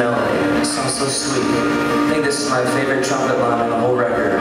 melody. It sounds so sweet. I think this is my favorite trumpet line on the whole record.